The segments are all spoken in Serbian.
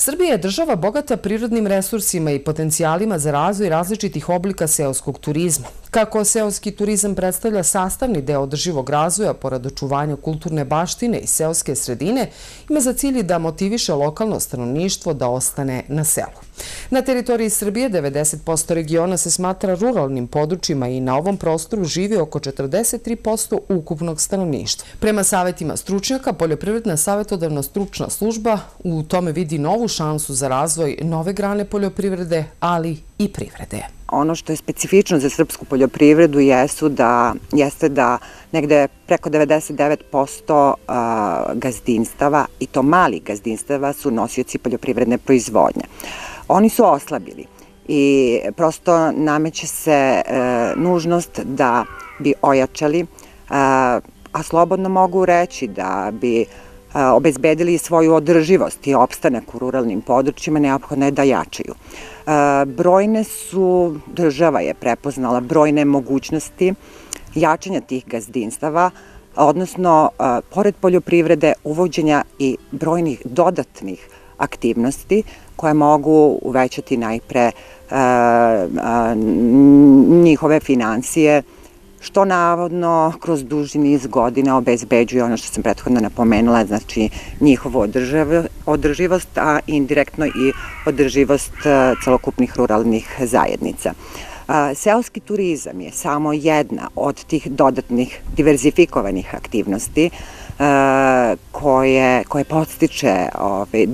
Srbija je država bogata prirodnim resursima i potencijalima za razvoj različitih oblika seoskog turizma. Kako seoski turizam predstavlja sastavni deo održivog razvoja pored očuvanja kulturne baštine i seoske sredine, ima za cilj da motiviše lokalno stanovništvo da ostane na selu. Na teritoriji Srbije 90% regiona se smatra ruralnim područjima i na ovom prostoru živi oko 43% ukupnog stanovništva. Prema savetima stručnjaka, Poljoprivredna savjetodavna stručna služba u tome vidi novu šansu za razvoj nove grane poljoprivrede, ali i privrede. Ono što je specifično za srpsku poljoprivredu jesu da, jeste da negde preko 99% gazdinstava, i to mali gazdinstava, su nosioci poljoprivredne proizvodnje oni su oslabili i prosto nameće se e, nužnost da bi ojačali, a slobodno mogu reći da bi obezbedili svoju održivost i opstanak u ruralnim područjima, neophodno je da jačaju. Brojne su, država je prepoznala brojne mogućnosti jačanja tih gazdinstava, odnosno, pored poljoprivrede, uvođenja i brojnih dodatnih aktivnosti koje mogu uvećati najpre njihove financije, što navodno kroz duži niz godina obezbeđuje ono što sam prethodno napomenula, znači njihovu održivost, a indirektno i održivost e, celokupnih ruralnih zajednica. Seoski turizam je samo jedna od tih dodatnih diverzifikovanih aktivnosti koje, koje podstiče, ovaj,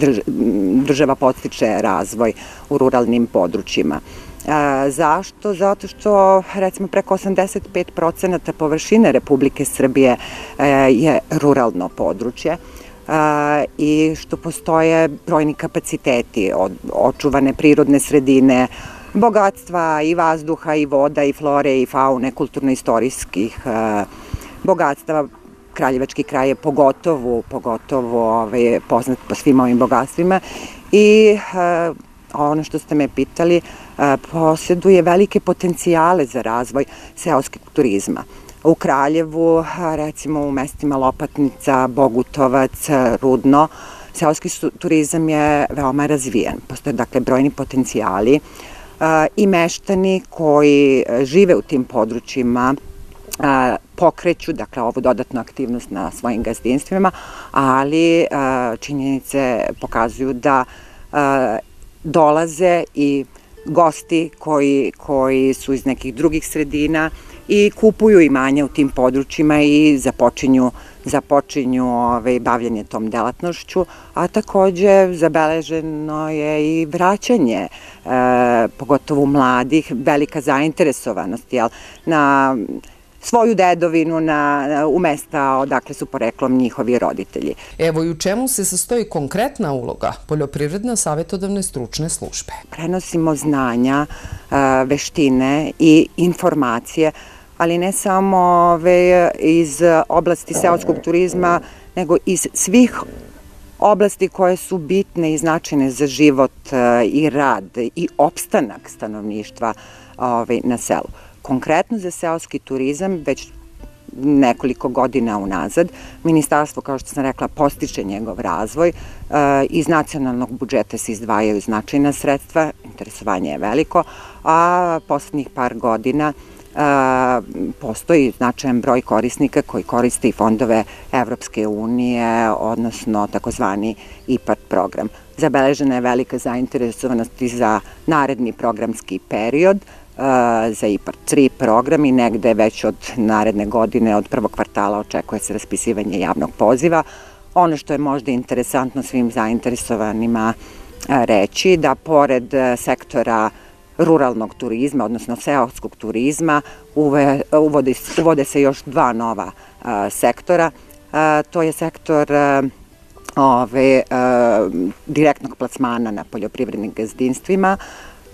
država podstiče razvoj u ruralnim područjima. A, zašto? Zato što recimo preko 85% površine Republike Srbije e, je ruralno područje a, i što postoje brojni kapaciteti od očuvane prirodne sredine, bogatstva i vazduha i voda i flore i faune, kulturno-istorijskih bogatstava Kraljevački kraj je pogotovo, pogotovo ovaj, poznat po svim ovim bogatstvima i uh, ono što ste me pitali, uh, posjeduje velike potencijale za razvoj seoskog turizma. U Kraljevu, recimo u mestima Lopatnica, Bogutovac, Rudno, seoski turizam je veoma razvijen. Postoje dakle brojni potencijali i meštani koji žive u tim područjima pokreću, dakle, ovu dodatnu aktivnost na svojim gazdinstvima, ali činjenice pokazuju da dolaze i gosti koji, koji su iz nekih drugih sredina i kupuju imanja u tim područjima i započinju, započinju ovaj, bavljanje tom delatnošću, a takođe zabeleženo je i vraćanje, e, pogotovo mladih, velika zainteresovanost jel, na svoju dedovinu na, u mesta odakle su poreklom njihovi roditelji. Evo i u čemu se sastoji konkretna uloga Poljoprivredne savjetodavne stručne službe? Prenosimo znanja, veštine i informacije, ali ne samo ove, iz oblasti seoskog turizma, nego iz svih oblasti koje su bitne i značajne za život i rad i opstanak stanovništva ove, na selu konkretno za seoski turizam već nekoliko godina unazad. Ministarstvo, kao što sam rekla, postiče njegov razvoj. E, iz nacionalnog budžeta se izdvajaju značajna sredstva, interesovanje je veliko, a poslednjih par godina e, postoji značajan broj korisnika koji koriste i fondove Evropske unije, odnosno takozvani IPART program. Zabeležena je velika zainteresovanost i za naredni programski period, za IPAR 3 program i negde već od naredne godine, od prvog kvartala očekuje se raspisivanje javnog poziva. Ono što je možda interesantno svim zainteresovanima reći da pored sektora ruralnog turizma, odnosno seoskog turizma, uve, uvode, uvode se još dva nova a, sektora. A, to je sektor a, ove, direktnog plasmana na poljoprivrednim gazdinstvima,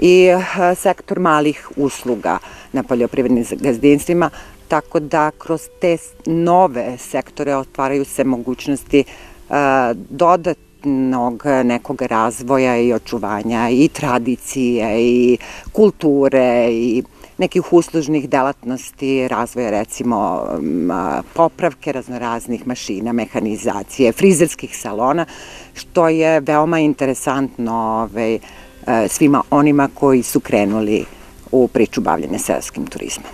i eh, sektor malih usluga na poljoprivrednim gazdinstvima, tako da kroz te nove sektore otvaraju se mogućnosti eh, dodatnog nekog razvoja i očuvanja i tradicije i kulture i nekih uslužnih delatnosti, razvoja recimo popravke raznoraznih mašina, mehanizacije, frizerskih salona, što je veoma interesantno ovaj, svima onima koji su krenuli u priču bavljene seoskim turizmom.